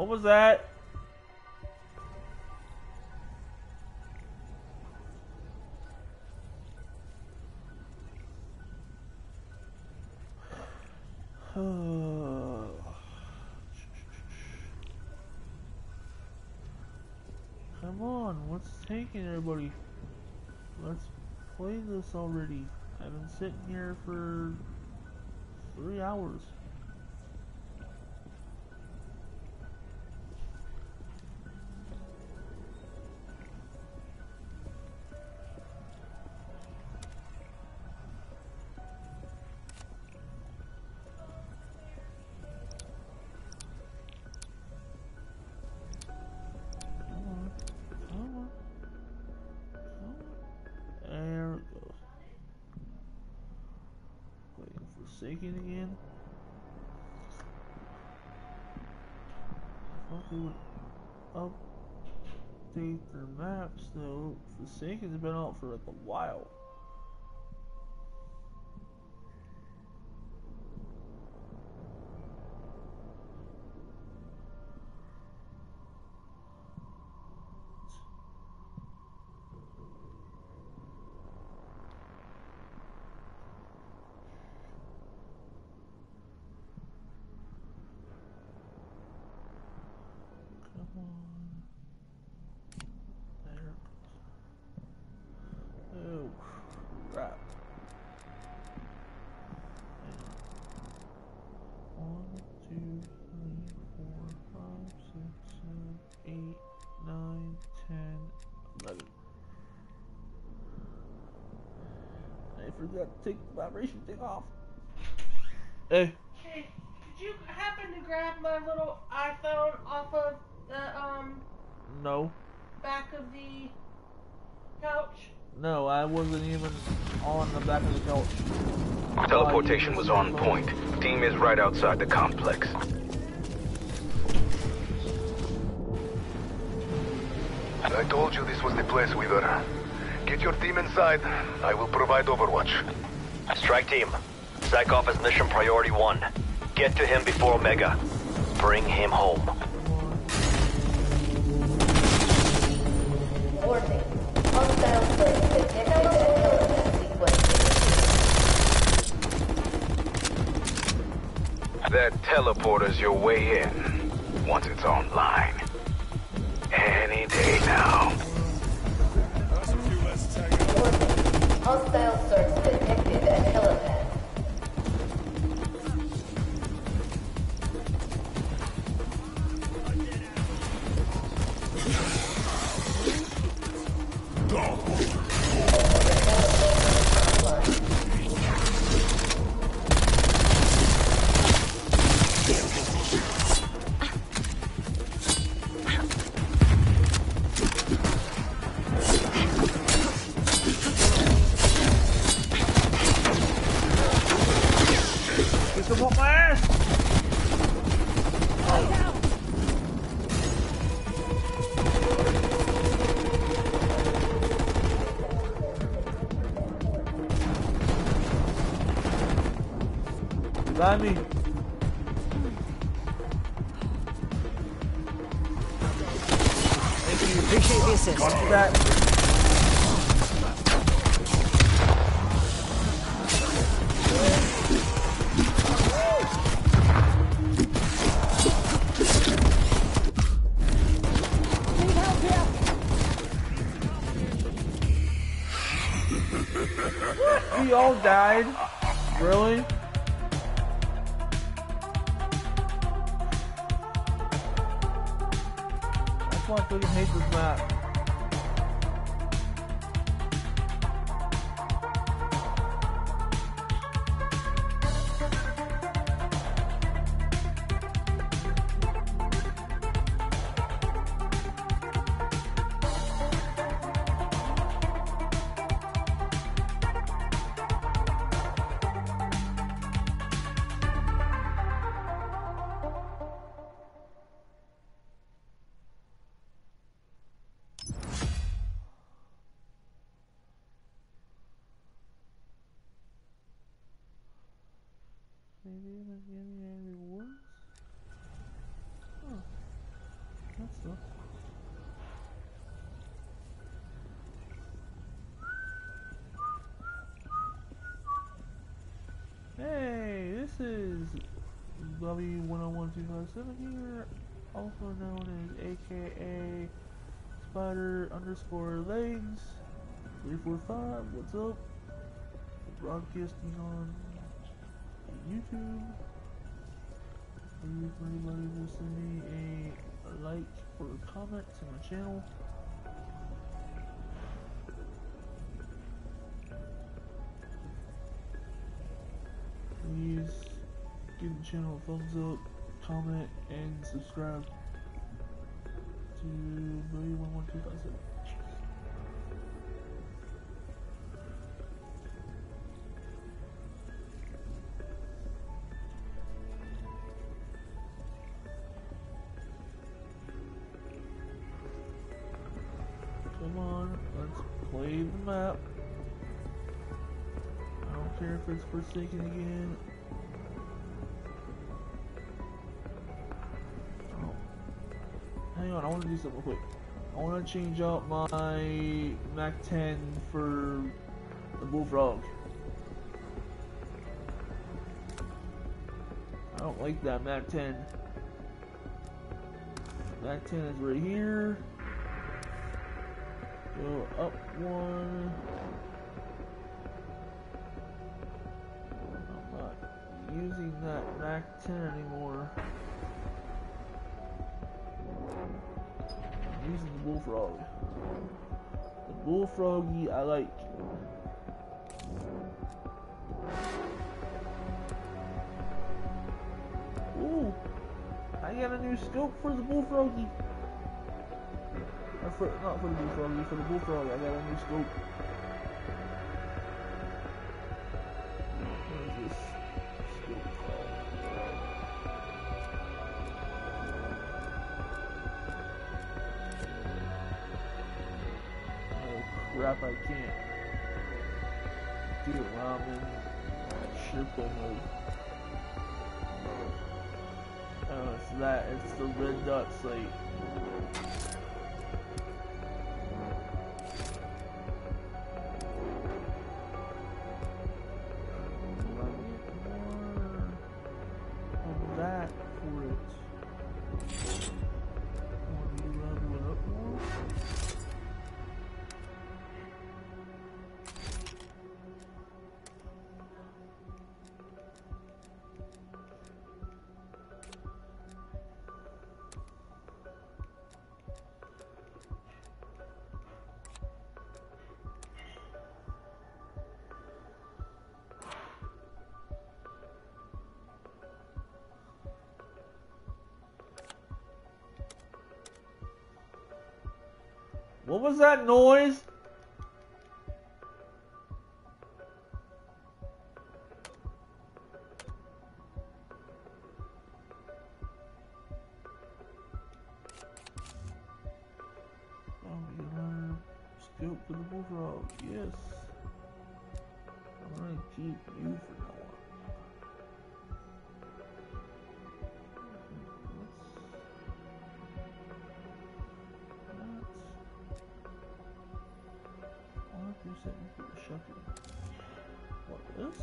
What was that? Come on, what's taking everybody? Let's play this already. I've been sitting here for three hours. Forsaken again. I thought they would update their maps though. Forsaken's been out for like a while. 10, 11. I forgot to take the vibration thing off. Hey. Hey, did you happen to grab my little iPhone off of the, um... No. Back of the couch? No, I wasn't even on the back of the couch. Teleportation was on point. Team is right outside the complex. I told you this was the place, Weaver. Get your team inside. I will provide overwatch. Strike team. Psych is mission priority one. Get to him before Omega. Bring him home. Warning. Hostile threat detected at sequence. That teleporter's your way in. Once it's online. Got me. Thank you. Appreciate the assist. Watch that. We all died. Really? any rewards? Hey, this is W101257 here, also known as AKA Spider underscore legs 345. What's up? Broadcasting on YouTube. Please anybody letters send me a like or a comment to my channel. Please give the channel a thumbs up, comment, and subscribe to 31127. If it's Forsaken again. Oh. Hang on, I want to do something quick. I want to change out my Mac 10 for the Bullfrog. I don't like that Mac 10. Mac 10 is right here. Go up one. Using that Mac 10 anymore. I'm using the Bullfrog. The Bullfroggy I like. Ooh! I got a new scope for the Bullfroggy. Or for, not for the Bullfroggy, for the bullfrog, I got a new scope. What was that noise? Scoop for the bullfrog, oh, yes. I'm gonna keep you for now something for. What, this?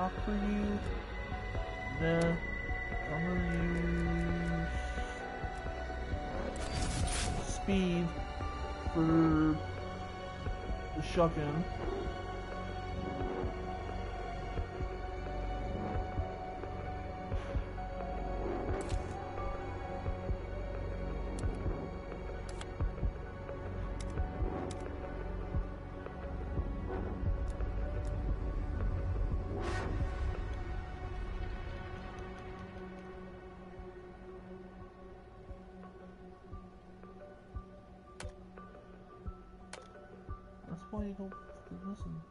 Stock for you. Nah, I'm gonna use speed for the shotgun. That's why you don't fucking listen.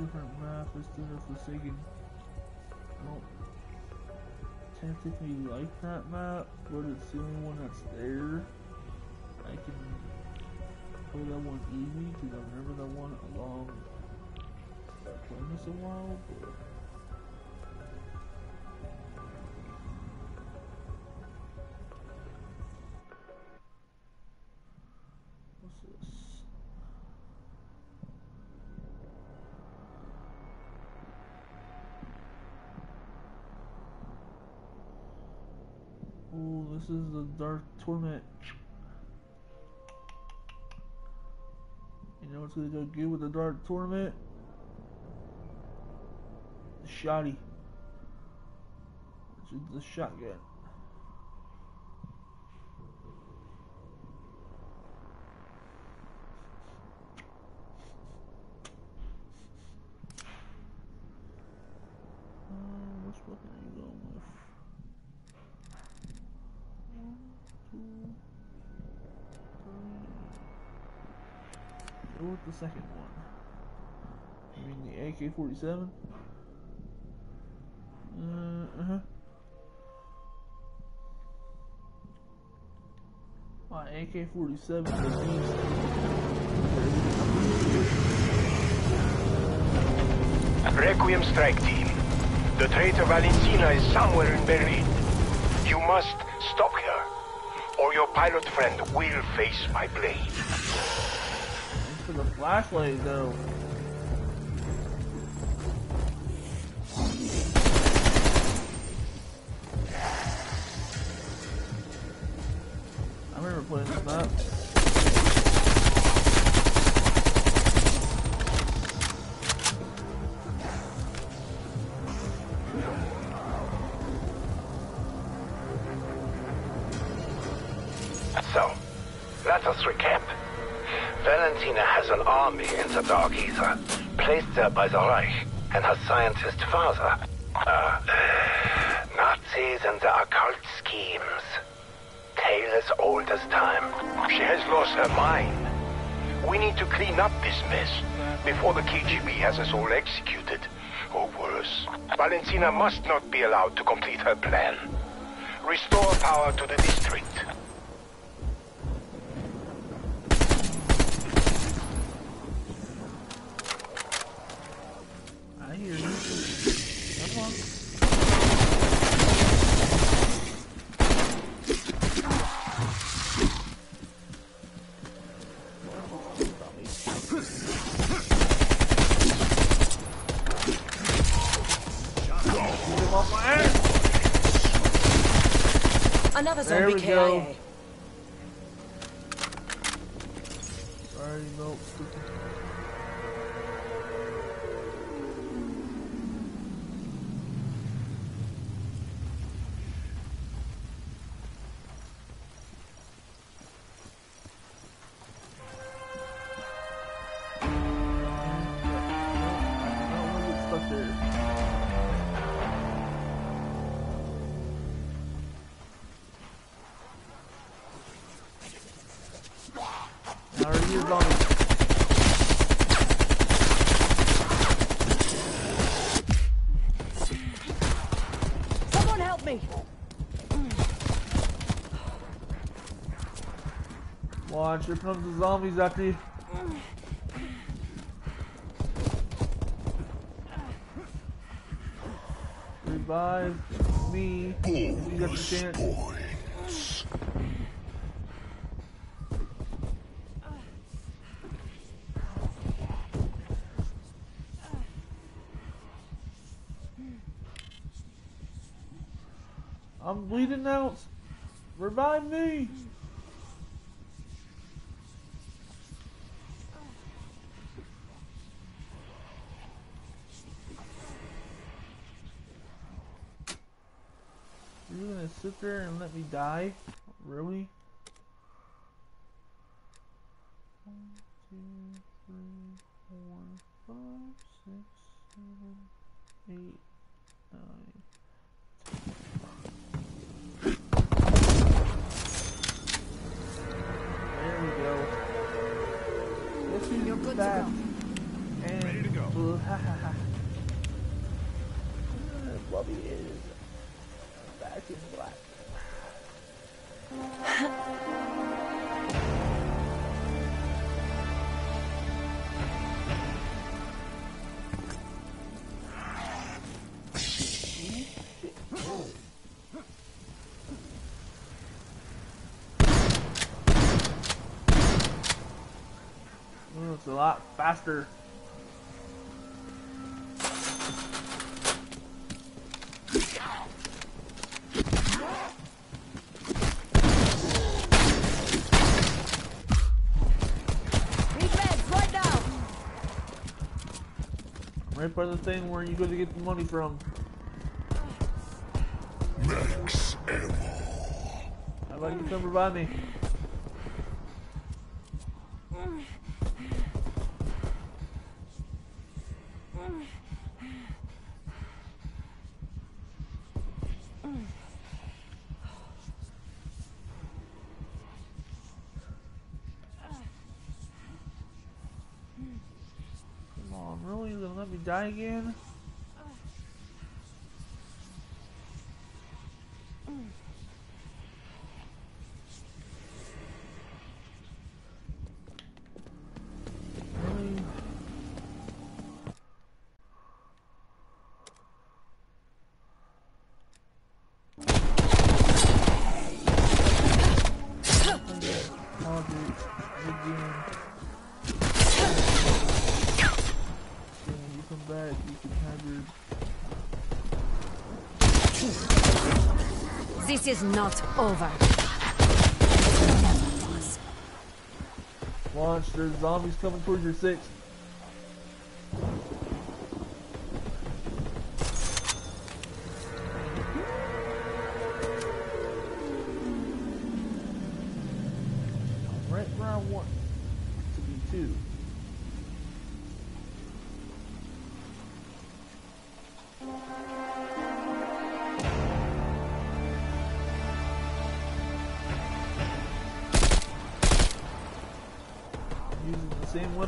Different map instead of Forsaken. I don't technically like that map, but it's the only one that's there. I can play that one easy because I've never that one along playing this a while, but this is the Dark Torment. You know what's gonna go good with the Dark Torment? The Shotty. The shotgun. Uh, which weapon are you going with? One, two, three. Go with the second one. I mean the AK-47. Uh huh. My AK-47 was Requiem Strike Team. The traitor Valentina is somewhere in Berlin. You must stop her, or your pilot friend will face my blade. For the flashlight though. I remember playing this map. So, let us recap. Valentina has an army in the Dark Aether, placed there by the Reich and her scientist father. Uh, Nazis and the occult schemes. Tale as old as time. She has lost her mind. We need to clean up this mess before the KGB has us all executed. Or worse. Valentina must not be allowed to complete her plan. Restore power to the district. I hear you. Come on. Another zombie we go. Someone help me! Watch, here comes the zombies after you. Revive me. You got the chance. Bleeding out. Revive me. You're gonna sit there and let me die? Really? One, two, three, four, five, six, seven, eight, nine. Faster. Right by the thing where you go to get the money from. Max ammo. How about you come revive me? On, really? Gonna let me die again? This is not over. There's zombies coming towards your six.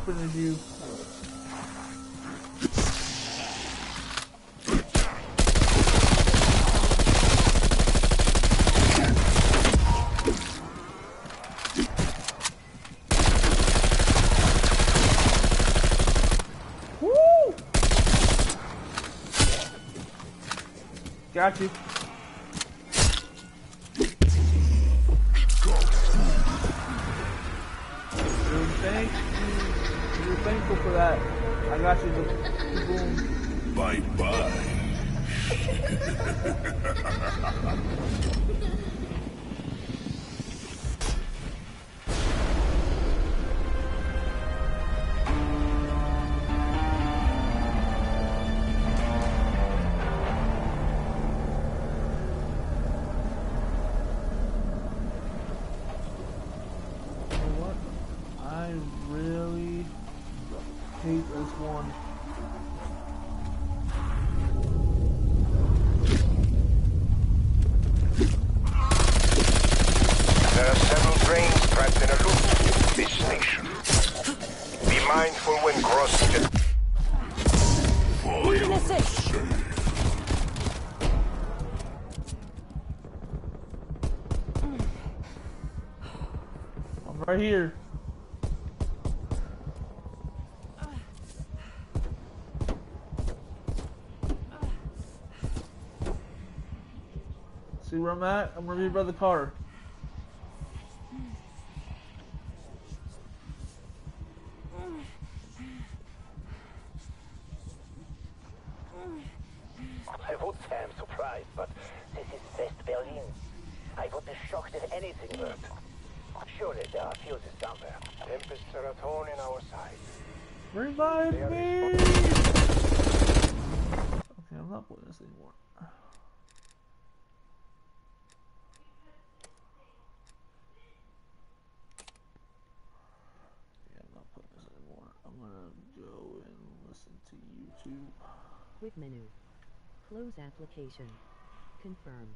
Weapon as you. Woo! Got you. I got you boom. Bye bye. keep this one. There are several trains trapped in a loop in this station. Be mindful when crossing the... I'm right here. I'm at? I'm right by the car. I would say I'm surprised, but this is West Berlin. I would be shocked if anything worked. Surely there are fuses somewhere. Tempest serotonin in our side. Revive me! Okay, I'm not playing this anymore. Yeah, I'm not playing this anymore. I'm gonna go and listen to YouTube. Quit menu. Close application. Confirm.